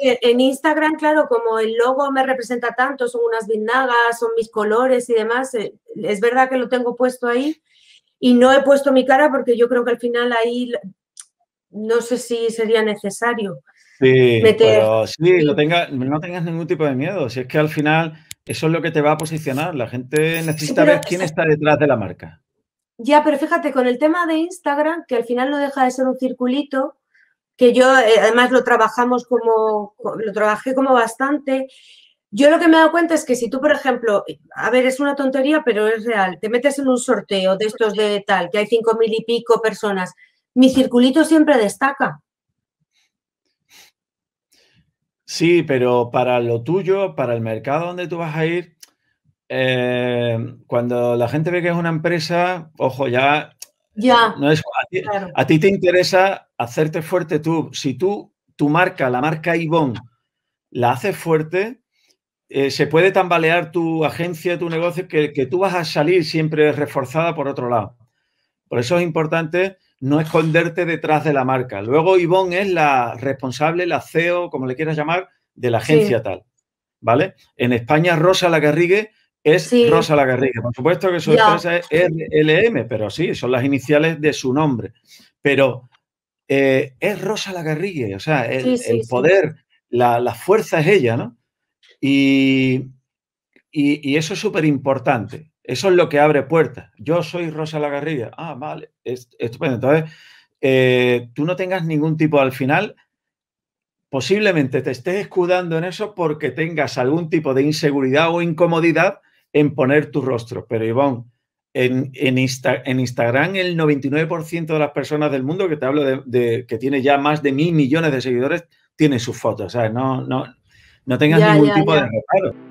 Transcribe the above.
que en Instagram, claro, como el logo me representa tanto, son unas vinagas, son mis colores y demás, eh, es verdad que lo tengo puesto ahí y no he puesto mi cara porque yo creo que al final ahí no sé si sería necesario. Sí, pero sí, no, no tengas ningún tipo de miedo. Si es que al final eso es lo que te va a posicionar. La gente necesita ver quién está detrás de la marca. Ya, pero fíjate, con el tema de Instagram, que al final no deja de ser un circulito, que yo eh, además lo trabajamos como, lo trabajé como bastante. Yo lo que me he dado cuenta es que si tú, por ejemplo, a ver, es una tontería, pero es real, te metes en un sorteo de estos de tal, que hay cinco mil y pico personas, mi circulito siempre destaca. Sí, pero para lo tuyo, para el mercado donde tú vas a ir, eh, cuando la gente ve que es una empresa, ojo, ya. Ya. No es, a, ti, te interesa hacerte fuerte tú. Si tú, tu marca, la marca Ivonne, la haces fuerte, eh, se puede tambalear tu agencia, tu negocio, que, que tú vas a salir siempre reforzada por otro lado. Por eso es importante no esconderte detrás de la marca. Luego Ivonne es la responsable, la CEO, como le quieras llamar, de la agencia tal. ¿Vale? En España Rosa Lagarrigue es Rosa Lagarrigue. Por supuesto que su empresa es RLM, pero sí, son las iniciales de su nombre. Pero eh, es Rosa Lagarrigue, o sea, el, poder, la, fuerza es ella, ¿no? Y, y eso es súper importante. Eso es lo que abre puertas. Yo soy Rosa Lagarriga. Ah, vale, estupendo. Entonces, eh, tú no tengas ningún tipo al final, posiblemente te estés escudando en eso porque tengas algún tipo de inseguridad o incomodidad en poner tu rostro. Pero Ivonne, en, en, en Instagram el 99% de las personas del mundo que te hablo de, que tiene ya más de mil millones de seguidores tiene sus fotos. ¿sabes? No, no, no tengas ningún tipo de reparo.